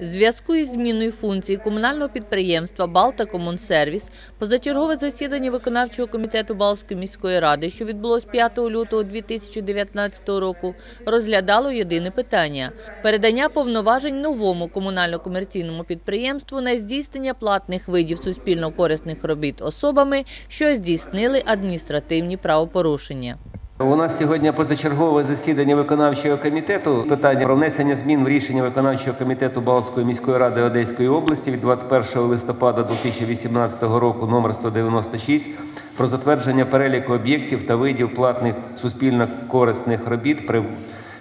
Зв'язку із зміною функції комунального підприємства «Балта Комунсервіс» позачергове засідання виконавчого комітету Балтської міської ради, що відбулось 5 лютого 2019 року, розглядало єдине питання – передання повноважень новому комунально-комерційному підприємству на здійснення платних видів суспільно-корисних робіт особами, що здійснили адміністративні правопорушення. У нас сьогодні позачергове засідання виконавчого комітету. Питання про внесення змін в рішення виконавчого комітету Балтської міської ради Одеської області від 21 листопада 2018 року номер 196 про затвердження переліку об'єктів та видів платних суспільно-корисних робіт при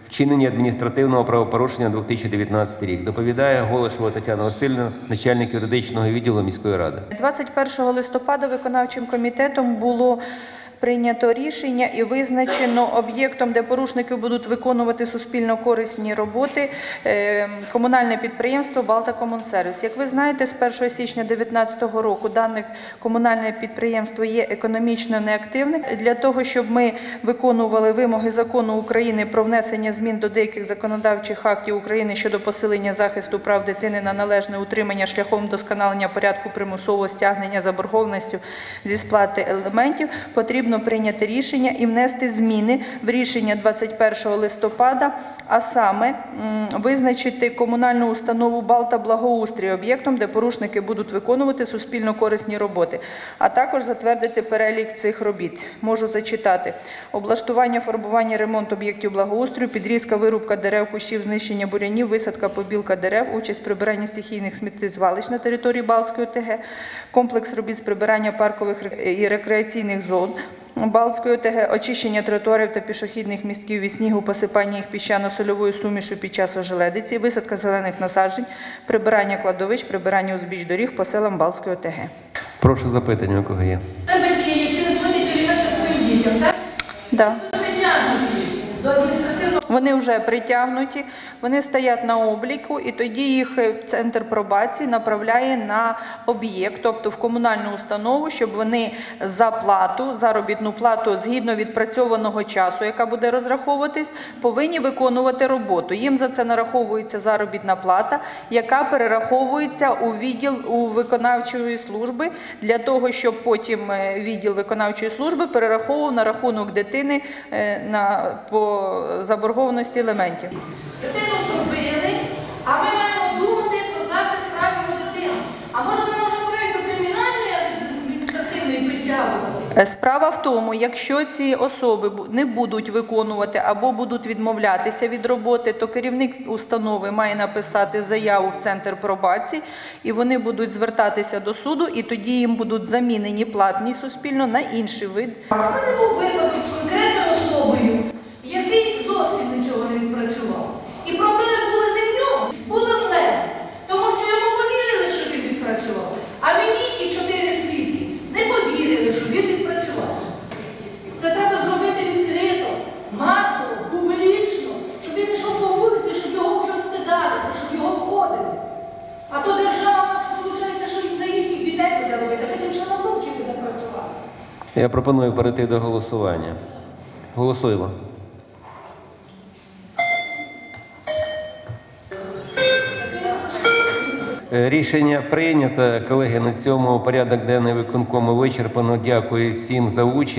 вчиненні адміністративного правопорушення 2019 рік. Доповідає Голошова Тетяна Васильівна, начальник юридичного відділу міської ради. 21 листопада виконавчим комітетом було прийнято рішення і визначено об'єктом, де порушники будуть виконувати суспільно корисні роботи, е, комунальне підприємство «Балта Комунсервіс». Як ви знаєте, з 1 січня 2019 року дане комунальне підприємство є економічно неактивним. Для того, щоб ми виконували вимоги закону України про внесення змін до деяких законодавчих актів України щодо посилення захисту прав дитини на належне утримання шляхом вдосконалення порядку примусового стягнення заборгованістю зі сплати елементів, потрібно прийняти рішення і внести зміни в рішення 21 листопада, а саме визначити комунальну установу Балта Благоустрій об'єктом, де порушники будуть виконувати суспільно корисні роботи, а також затвердити перелік цих робіт. Можу зачитати: облаштування, фарбування, ремонт об'єктів благоустрою, підрізка, вирубка дерев, кущів, знищення бурянів, висадка, побілка дерев, участь в прибиранні стихійних сміттєзвалищ на території Балтської ОТГ, комплекс робіт з прибирання паркових і рекреаційних зон. Балтської ОТГ, очищення тротуарів та пішохідних містків від снігу, посипання їх піщано-сольовою сумішу під час ожеледиці, висадка зелених насаджень, прибирання кладовищ, прибирання узбіч доріг по селам Балтської ОТГ. Прошу запитання, у кого є. Це батьки, які не платять аліменти своїм дітям, так? Да. Адміністративного Вони вже притягнуті, вони стоять на обліку, і тоді їх е, центр пробації направляє на об'єкт, тобто в комунальну установу, щоб вони за плату, заробітну плату згідно відпрацьованого часу, яка буде розраховуватись, повинні виконувати роботу. Їм за це нараховується заробітна плата, яка перераховується у відділ у виконавчої служби для того, щоб потім е, відділ виконавчої служби перераховував на рахунок дитини е, на по заборгованості елементів. дитину зробили, а ми маємо думати про захист прав його дитини. А може ми можемо перейти до кримінальної адміністративної притягувати? Е, Справа в тому, якщо ці особи не будуть виконувати або будуть відмовлятися від роботи, то керівник установи має написати заяву в центр пробації, і вони будуть звертатися до суду, і тоді їм будуть замінені платні суспільно на інший вид. А мене був випадок з конкретною особою, який зовсім нічого не відпрацював. І проблеми були не в ньому, були в мене. Тому що йому повірили, що він відпрацював, а мені і чотири свідки не повірили, що він відпрацював. Це треба зробити відкрито, масово, публічно, щоб він йшов по вулиці, щоб його вже стидалися, щоб його обходили. А то держава в нас виходить, що на їхніх дітей буде робити, а потім ще на внуків буде працювати. Я пропоную перейти до голосування. Голосуємо. Е, Рішення прийнято. Колеги, на цьому порядок денний виконкому вичерпано. Дякую всім за участь.